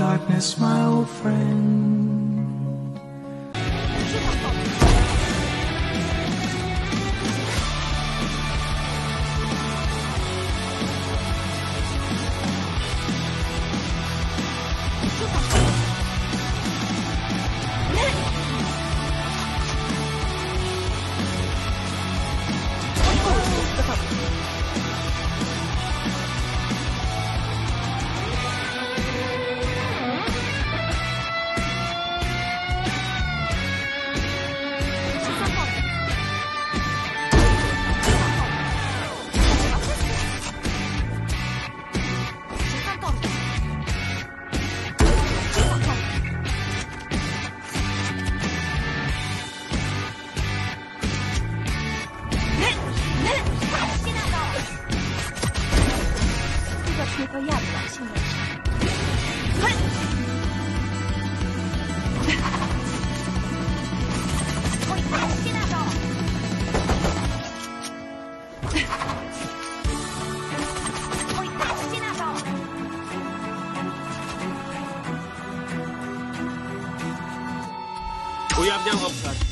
darkness, my old friend. 要压制到性命上。喂！喂！接大招！喂！接大招！喂！接大招！喂！接大招！